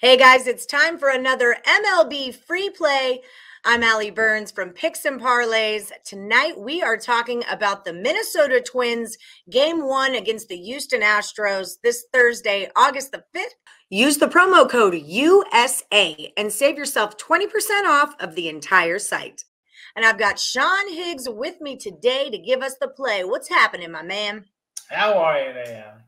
Hey guys, it's time for another MLB free play. I'm Ali Burns from Picks and Parlays. Tonight we are talking about the Minnesota Twins game one against the Houston Astros this Thursday, August the 5th. Use the promo code USA and save yourself 20% off of the entire site. And I've got Sean Higgs with me today to give us the play. What's happening, my man? How are you there?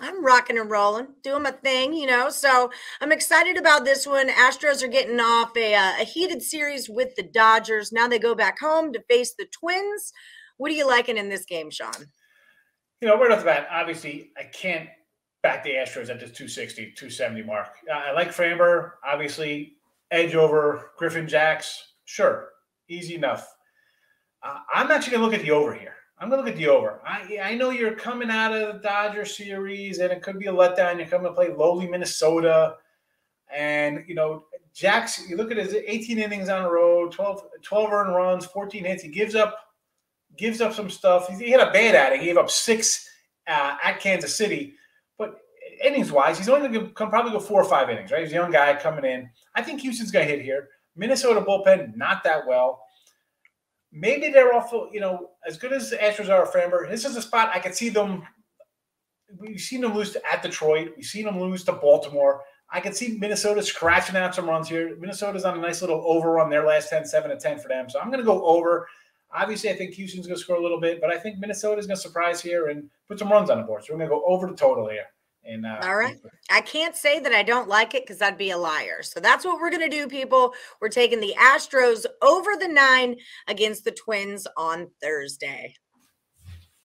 I'm rocking and rolling, doing my thing, you know. So I'm excited about this one. Astros are getting off a, uh, a heated series with the Dodgers. Now they go back home to face the Twins. What are you liking in this game, Sean? You know, right off the bat, obviously, I can't back the Astros at this 260, 270 mark. I like Framber, obviously, edge over Griffin Jax. Sure, easy enough. Uh, I'm actually going to look at the over here. I'm gonna look at the over. I I know you're coming out of the Dodger series, and it could be a letdown. You're coming to play lowly Minnesota, and you know Jackson. You look at his 18 innings on the road, 12, 12 earned runs, 14 hits. He gives up gives up some stuff. He had a bad outing. He gave up six uh, at Kansas City, but innings wise, he's only going to come probably go four or five innings. Right, he's a young guy coming in. I think Houston's going to hit here. Minnesota bullpen not that well maybe they're awful, you know, as good as the Astros are Framber, this is a spot I could see them. We've seen them lose to, at Detroit. We've seen them lose to Baltimore. I can see Minnesota scratching out some runs here. Minnesota's on a nice little overrun their last 10, 7 to 10 for them. So I'm going to go over. Obviously, I think Houston's going to score a little bit, but I think Minnesota's going to surprise here and put some runs on the board. So we're going to go over the total here. And, uh, All right. I can't say that I don't like it because I'd be a liar. So that's what we're going to do, people. We're taking the Astros over the nine against the Twins on Thursday.